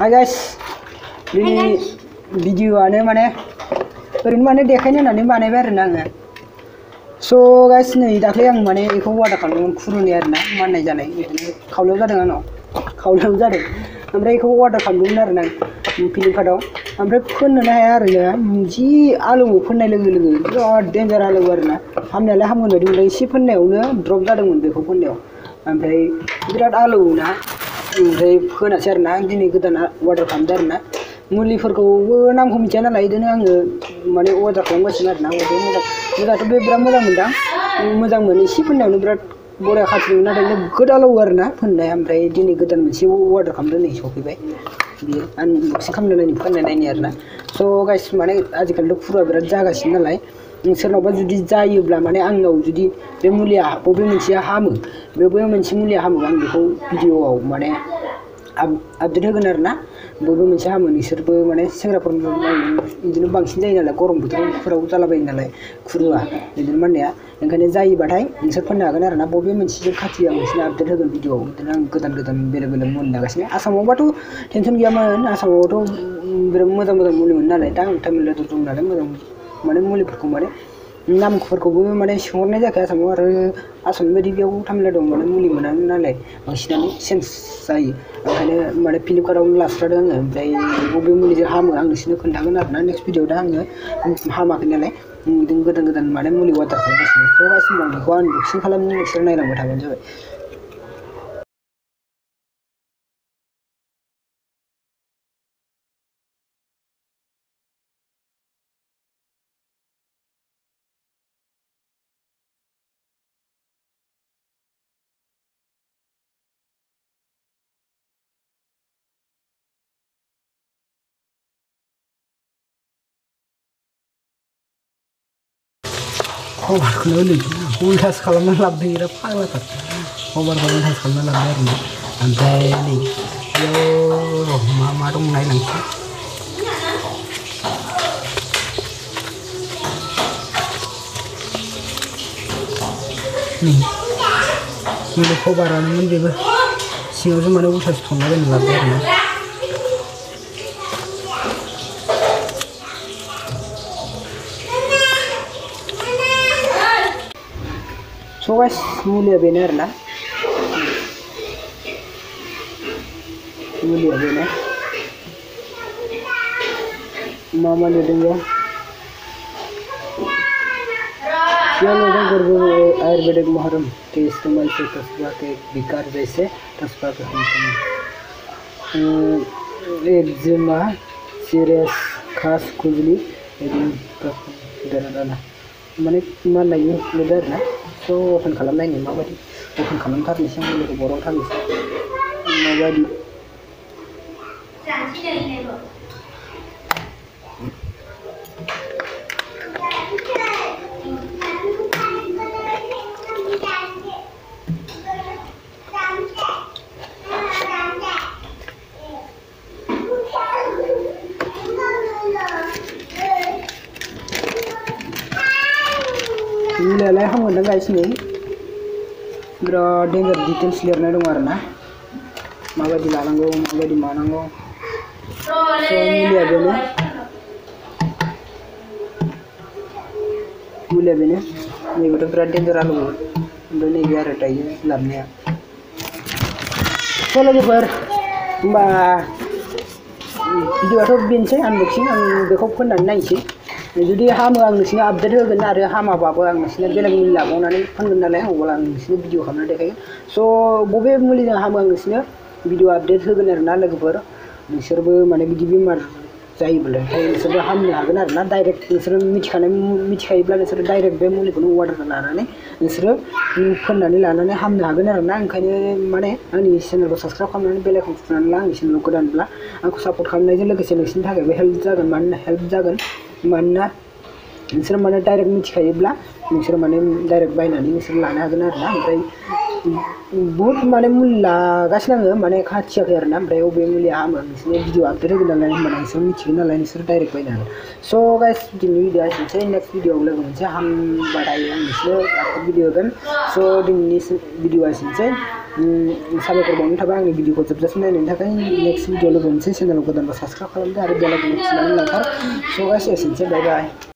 Hi guys दिनै भिडिअ'आनो माने ओरैनो माने देखायनो होननानै बानायबाय आरोना आङो स' गाइस नै दाख्लै आं माने बेखौ अर्डार खालामदोंमोन खुरुनि आरोना माननाय जानाय बिदिनो खावलायाव जादों आंनाव खावलायाव जादों ओमफ्राय बेखौ अर्डार खालामदोंमोन आरोना फ्लिपकार्टआव ओमफ्राय फोननोनो हाया आरोना जि आलौवो फोननाय लोगो लोगो बिराद डेन्जार आलौवो आरोना हामनायालाय हामगोन बायदि मोनदों एसे फोननायावनो द्रप जादोंमोन बेखौ फोननायाव ओमफ्राय बिराद आलौवोना ओमफ्राय फोनासै आरोना दिनै गोदान अर्डार खालामदों आरोना मुलिफोरखौबो नामखौ मिथिया नालाय बिदिनो आङो माने अर्डार खालामगासिनो आरोना मोजां मोजाङाथ' बे बिराद मोजां मोनदां। मोजां मोनो, एसे फोननायावनो बिराद बरिया खाथिदों नाथाय नोगोद आलौवो आरोना फोननाया। ओमफ्राय दिनै गोदान मोनसे अर्डार खालामदों नै सफैबाय। बियो आनबक्सिं खालामनो नायनो फोननाय नायनि आरोना स' गाइस माने आजिखालिथ' खुरुआ बिराद जागासिनो नालाय। सोरनावबा जुदि जायोब्ला माने आंनाव जुदि बे मुलिया बबे मोनसेया हामो बबे मोनसे मुलिया हामो आं बेखौ भिडिअआव माने आपडेट होगोन आरोना बबे मोनसे हामो नोंसोरबो माने सेंग्राफोर बिदिनो बांसिन जायो नालाय गरम बोथोरफोराव जालाबायो नालाय खुरुआ बिदिनो माननाया ओंखायनो जायोबाथाय नोंसोर फोननो हागोन आरोना बबे मोनसेजों खाथियो आं नोंसोरनो आपडेट होगोन भिडिअआव बिदिनो आं गोदान गोदान बेलेग बेलेग मुलि लागासिनो आसामावबाथ' टेनसन गैयामोन आसामावथ' बिराद मोजां मोजां मुलि मोनो नालाय दा आं तामिलनाडु दं नालाय मोजां माने मुलिफोरखौ माने नामफोरखौबो माने सोंहरनाय जायाखै आसामाव आरो आसामनि बायदि बेयाव तामिलनाडुआव माने मुलि मोना नालाय बांसिनानो चेन्ज जायो ओंखायनो माने फ्लिपकार्टआवनो लास्रादों आङो ओमफ्राय बबे मुलिजों हामो आं नोंसोरनो खोन्थागोन आरोना नेक्स्ट भिडिअआव दा आङो हामाखै नालाय बिदिनो गोदान गोदान माने मुलि अर्डार खालामगासिनो थ' गासिबो आं बेखौ आनबक्सिं खालामनो नोंसोर नायलांबाय थाबानो जाबाय हबारखौनो नै उल्टासो खालामना लाबोदों बिराद फाग्लाथार हबारखौ उल्टासो खालामना लाबोदों आरोना ओमफ्राय नै बेयाव र' मा मा दं नायलांसै नै बेबो खबारानोमोन बेबो सिङावसो माने उल्टासो थनलाबायना लाबोदों आरोना आरोना मुलिया बेनो मा मा लिरदों बेयाव क्या लोगों गर्भ आयुर्वेदिक मुहर्रम के इस्तेमाल से तस्बा के विकार जैसे तस्बा के एक्जिमा सीरियस खास खुजली दाना माने माननायनि लिरदों आरोना स' अपेन खालामनायनि माबायदि अपेन खालामथारनोसै आं लोगो बर'थारनोसै माबायदि मुलियालाय हामगोन गाइस नै बिराद डेन्जार डिटेल्स लिरनाय दं आरोना। माबायदि लानांगौ, माबायदि मानांगौ। स' मुलिया बेनो। मुलिया बेनो। बिराद डेन्जार आलौवो ओमफ्राय नैबे आरो दायो लाबनाया। स' लोगोफोर, होमबा भिडिअआथ' बेनोसै आनबक्सिं जुदि हामो आं नोंसिनो आपडेट होगोन आरो हामाबाबो आं नोंसिनो बेलेग मुलि लाबावनानै फानगोन नालाय अब्ला आं नोंसिनो भिडिअ खालामनानै देखायगोन स' बबे मुलिजों हामो आं नोंसिनो भिडिअ आपडेट होगोन आरोना लोगोफोर नोंसोरबो माने बिदि बेमार जायोब्लाथाय नोंसोरबो हामनो हागोन आरोना डाइरेक्ट नोंसोरो मिथिखानाय मिथिखायोब्ला नोंसोरो डाइरेक्ट बे मुलिखौनो अर्डार लानानै नोंसोरो फोननानै लानानै हामनो हागोन आरोना ओंखायनो माने आंनि चेनेलखौ साबसक्राइब खालामनानै बेल आइकन थुनानै ला आंनि चेनेलाव गोदानब्ला आंखौ सापर्ट खालामनायजों लोगोसे नोंसिनि थाखायबो हेल्प जागोन मानोना हेल्प जागोन मानोना नोंसोर माने डाइरेक्ट मिथिखायोब्ला नोंसोर माने डाइरेक्ट बायनानै नोंसोर लानो हागोन आरोना। ओमफ्राय बुहुत माने मुलि लागासिनो आङो माने आरो ना ओमफ्राय बबे मुलिया हामो नोंसोरनि भिडिअ आपडेट होगोन नालाय होमबा नोंसोर मिथिगोन नालाय नोंसोर डाइरेक्ट बायनो हागोन स' गाइस दिनैनि भिडिअ एसेनोसै नेक्स्ट भिडिअआव लोगो मोनसे हामबाथाय आं नोंसोरनो आपडेट भिडिअ होगोन स' दिनैनि भिडिअ एसेनोसै साबायखर बावनाय थाबाय आंनि भिडिअखौ जोबजासिम नायनायनि थाखाय नेक्स्ट भिडिअ लोगो मोनसे चेनेलाव गोदानबा साबस्क्राइब खालामदो आरो बेलाइकन थुनानै लांथार स' गाइस एसेनोसै बाय बाय